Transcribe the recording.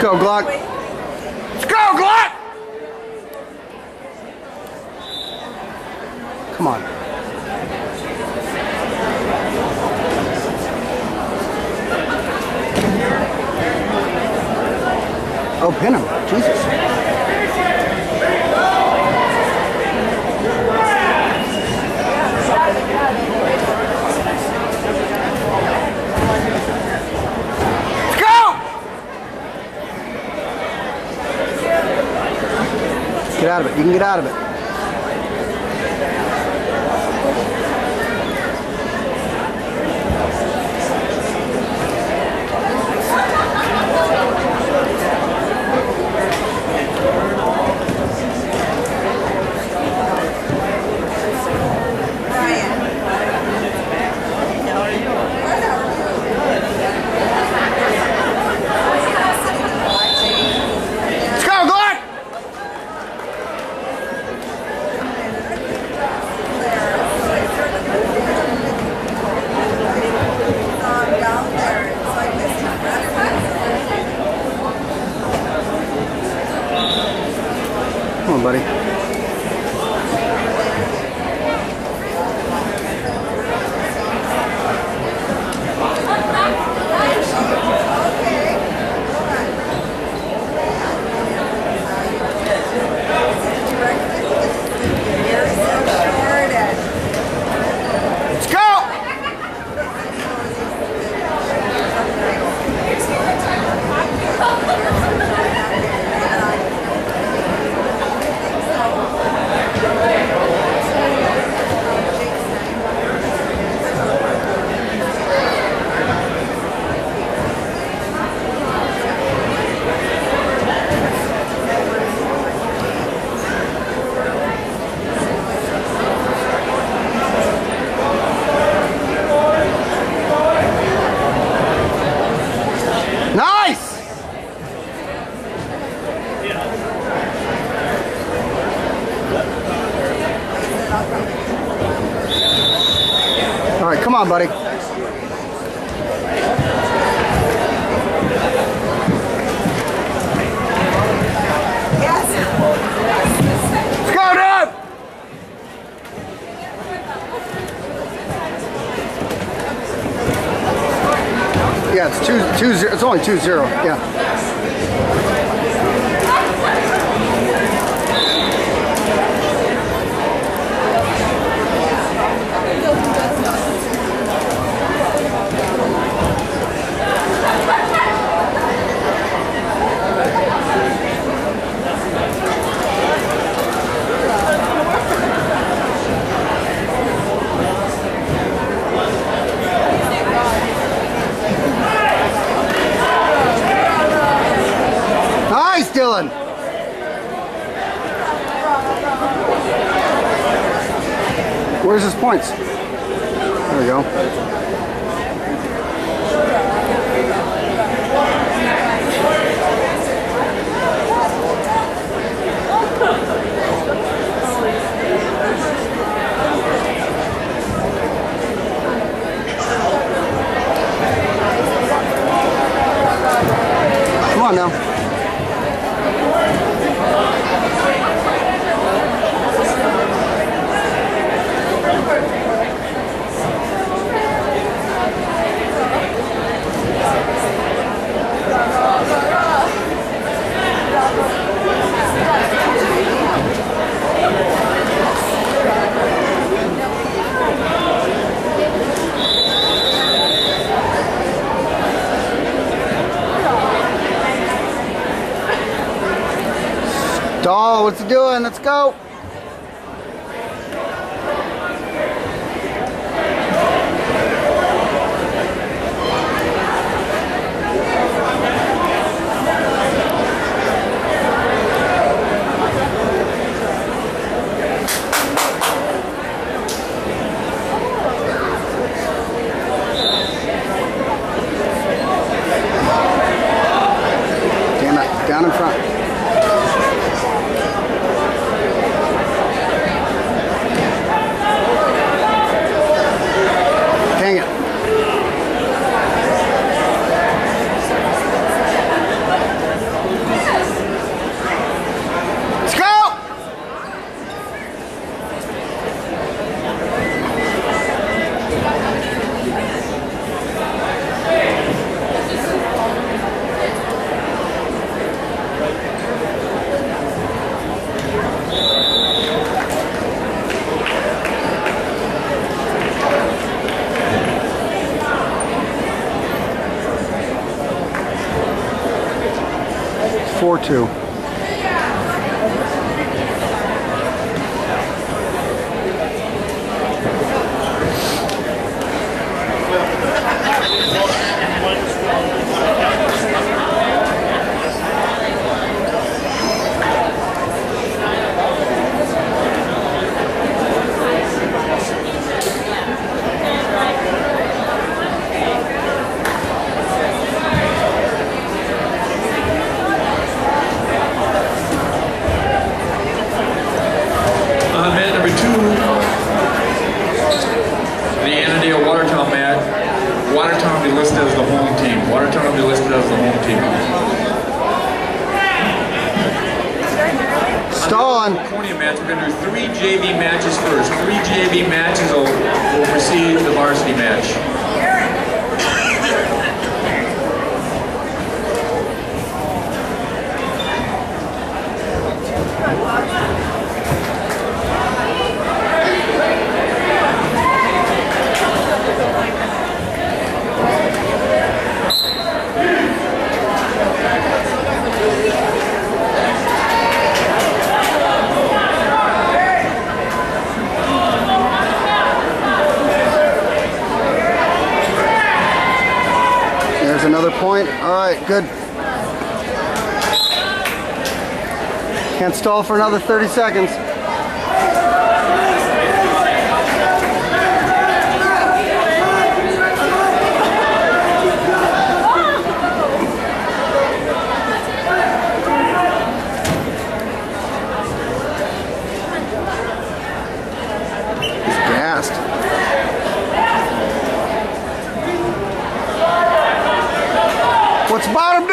go, Glock. Let's go, Glock! Come on. Oh, pin him. Jesus. Get out of it. You can get out of it. Buddy. Let's go! Nice! All right, come on, buddy. Let's go, dude! Yeah, it's two, two, zero. It's only two zero. Yeah. Nice, Dylan. Where's his points? There we go. Come on now. Doll, what's he doing? Let's go. Down in front. 4-2. Mats, we're gonna do three JV matches first. Three JV matches will, will precede the varsity match. There's another point. All right, good. Can't stall for another 30 seconds. The matter,